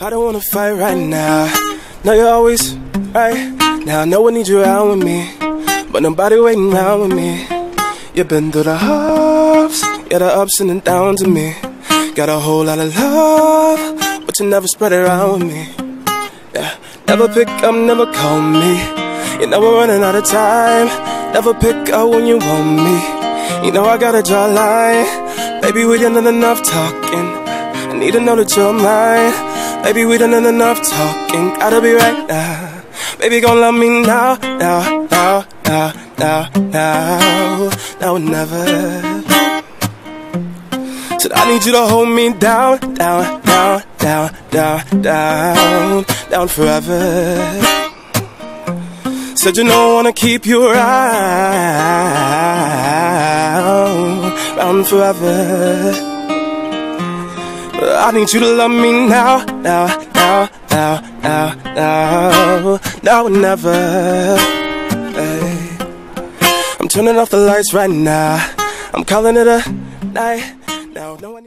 I don't wanna fight right now. Know you're always right. Now I know I need you around with me, but nobody waiting around with me. You've been through the ups, yeah, the ups and the downs of me. Got a whole lot of love, but you never spread it around with me. Yeah, never pick up, never call me. You know we're running out of time. Never pick up when you want me. You know I gotta draw a line. Baby, we done enough talking. I need to know that you're mine. Baby, we done enough talking, gotta be right now. Baby, gon' love me now, now, now, now, now, now, now or never. Said I need you to hold me down, down, down, down, down, down, down forever. Said you know I wanna keep you around, around forever. I need you to love me now, now, now, now, now, now, now or never. Hey. I'm turning off the lights right now. I'm calling it a night. Now, no one.